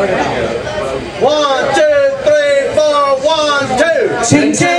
One, two, three, four, one, two. Ching, ching.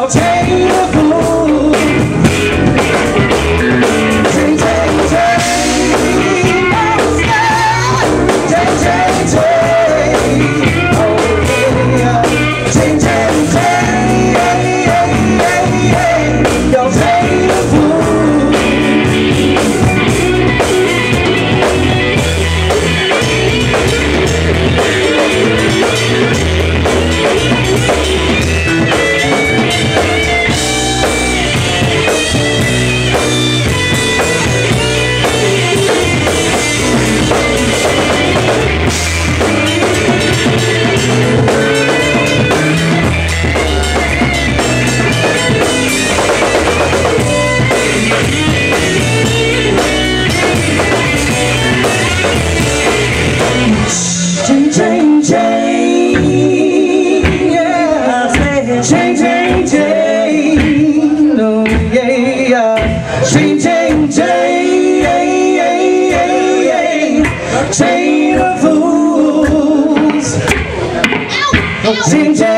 So take changing, yeah. I'm saying change, change, change, oh yeah, yeah. Change, change, change. Chain of fools. Ow. Change, change.